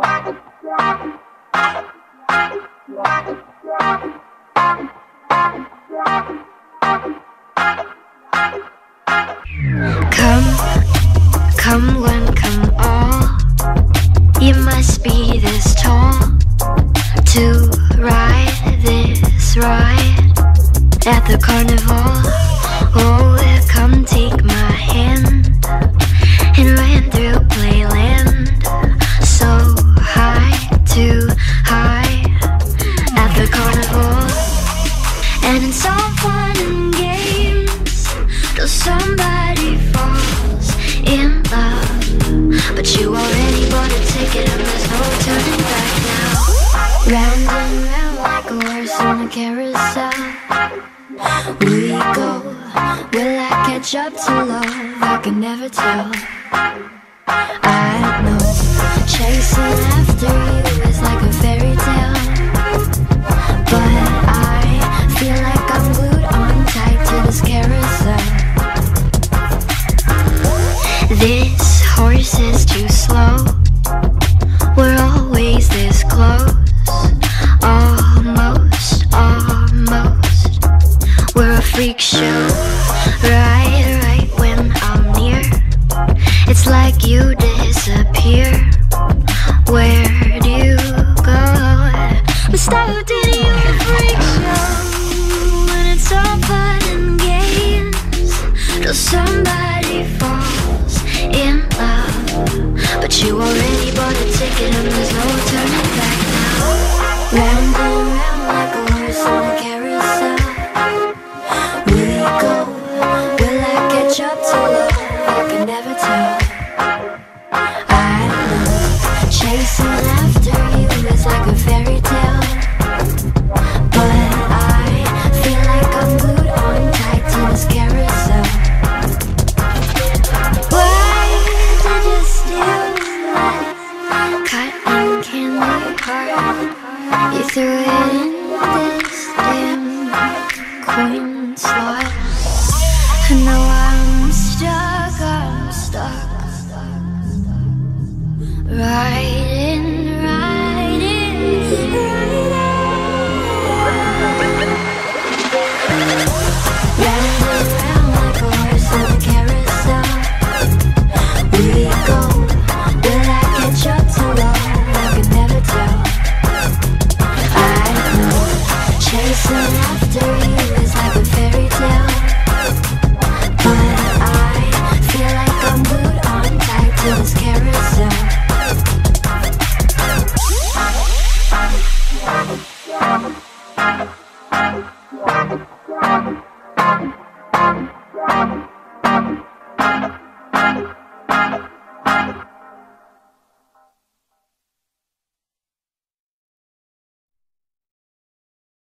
Come, come all. You must be this tall to ride this ride at the carnival. Oh, all games till somebody falls in love. But you already bought a ticket and there's no turning back now. Round and round like a horse on a carousel. We go. Will I catch up to love? I can never tell. I don't know chasing after you We're a freak show. Right, right when I'm near. It's like you disappear. Where do you go? But style did you a freak show? And it's all fun and games till somebody falls in love. But you already bought a ticket and there's no know like a fairy tale. But I feel like I'm glued on tight to this carousel. Why did you steal candy? You threw it in this damn coin slot. And now I'm stuck, I'm stuck. Right